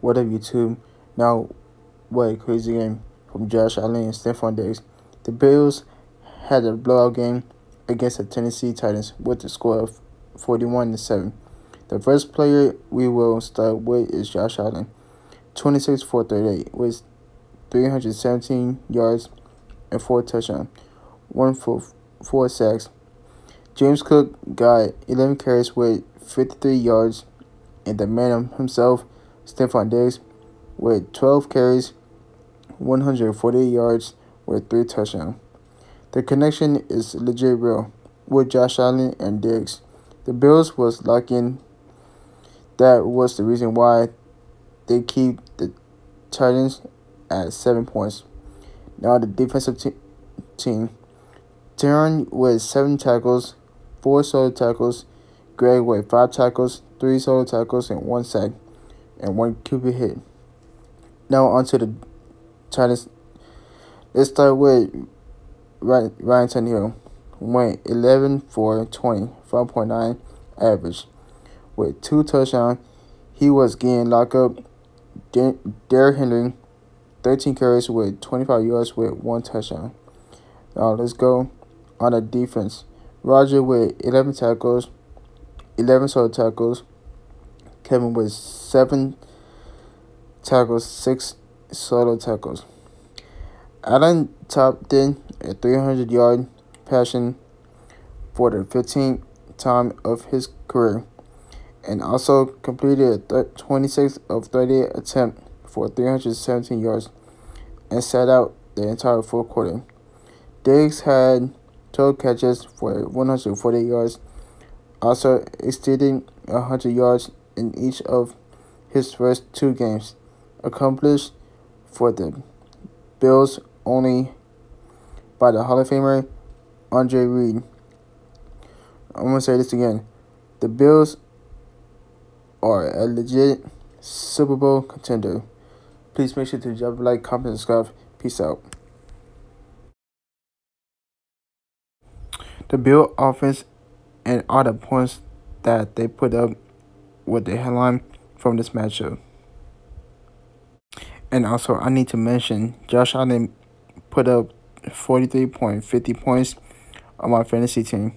What up, YouTube? Now, what a crazy game from Josh Allen and Stefon Diggs. The Bills had a blowout game against the Tennessee Titans with the score of 41 to 7. The first player we will start with is Josh Allen, 26 for 38, with 317 yards and four touchdowns, one for four sacks. James Cook got 11 carries with 53 yards, and the man himself, Stefon Diggs, with 12 carries, 148 yards, with three touchdowns. The connection is legit real with Josh Allen and Diggs. The Bills was locking. That was the reason why they keep the Titans at seven points. Now the defensive te team. Tyron with seven tackles, four solo tackles. Greg with five tackles, three solo tackles, and one sack, and one QB hit. Now onto the Titans. Let's start with Ryan Tannehill. Went 11 for 20, 5.9 average. With two touchdowns, he was getting locked up. Derrick Henry 13 carries with 25 yards with one touchdown. Now let's go on the defense. Roger with 11 tackles, 11 solo tackles. Kevin with 7 tackles, 6 solo tackles. Allen topped in a 300 yard passing for the 15th time of his career and also completed 26 of 38 attempts for 317 yards and sat out the entire fourth quarter. Diggs had 12 catches for 140 yards, also exceeding 100 yards in each of his first two games, accomplished for the Bills only by the Hall of Famer Andre Reed. I'm going to say this again. The Bills are a legit Super Bowl contender. Please make sure to drop a like, comment, and subscribe. Peace out. The Bill offense and all the points that they put up with the headline from this matchup. And also, I need to mention Josh Allen put up 43.50 points on my fantasy team.